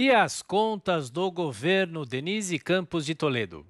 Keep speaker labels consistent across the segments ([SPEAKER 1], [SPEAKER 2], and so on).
[SPEAKER 1] E as contas do governo Denise Campos de Toledo.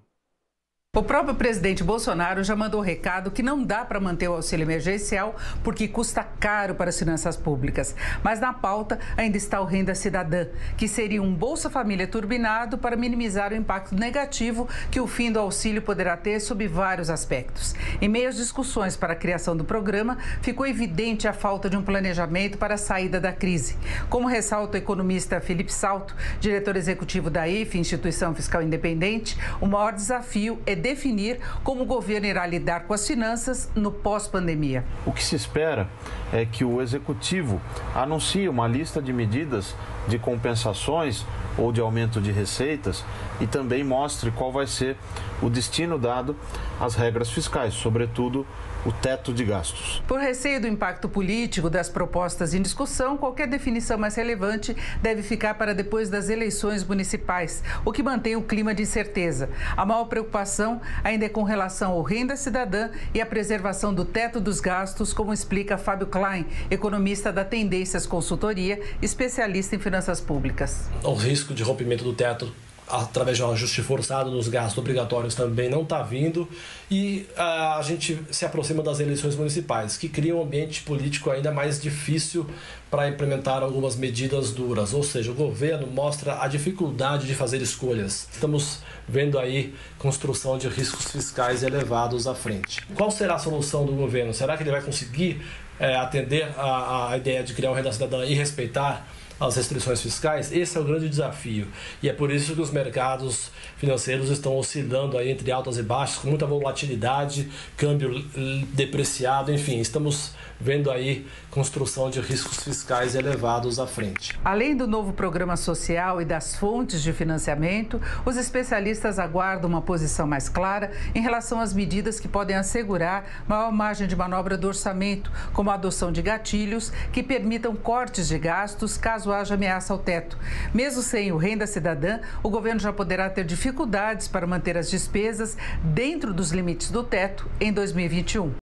[SPEAKER 2] O próprio presidente Bolsonaro já mandou recado que não dá para manter o auxílio emergencial porque custa caro para as finanças públicas. Mas na pauta ainda está o Renda Cidadã, que seria um Bolsa Família turbinado para minimizar o impacto negativo que o fim do auxílio poderá ter sob vários aspectos. Em meio às discussões para a criação do programa, ficou evidente a falta de um planejamento para a saída da crise. Como ressalta o economista Felipe Salto, diretor executivo da IFE, Instituição Fiscal Independente, o maior desafio é definir como o governo irá lidar com as finanças no pós-pandemia.
[SPEAKER 3] O que se espera é que o executivo anuncie uma lista de medidas de compensações ou de aumento de receitas e também mostre qual vai ser o destino dado às regras fiscais, sobretudo o teto de gastos.
[SPEAKER 2] Por receio do impacto político das propostas em discussão, qualquer definição mais relevante deve ficar para depois das eleições municipais, o que mantém o clima de incerteza. A maior preocupação ainda é com relação ao renda cidadã e a preservação do teto dos gastos, como explica Fábio Klein, economista da Tendências Consultoria, especialista em finanças públicas.
[SPEAKER 4] O risco de rompimento do teto através de um ajuste forçado nos gastos obrigatórios também não está vindo e uh, a gente se aproxima das eleições municipais, que criam um ambiente político ainda mais difícil para implementar algumas medidas duras, ou seja, o governo mostra a dificuldade de fazer escolhas. Estamos vendo aí construção de riscos fiscais elevados à frente. Qual será a solução do governo? Será que ele vai conseguir é, atender a, a ideia de criar uma renda cidadã e respeitar as restrições fiscais, esse é o grande desafio. E é por isso que os mercados financeiros estão oscilando aí entre altas e baixas, com muita volatilidade, câmbio depreciado, enfim, estamos vendo aí construção de riscos fiscais elevados à frente.
[SPEAKER 2] Além do novo programa social e das fontes de financiamento, os especialistas aguardam uma posição mais clara em relação às medidas que podem assegurar maior margem de manobra do orçamento, como a adoção de gatilhos que permitam cortes de gastos caso caso haja ameaça ao teto. Mesmo sem o renda cidadã, o governo já poderá ter dificuldades para manter as despesas dentro dos limites do teto em 2021.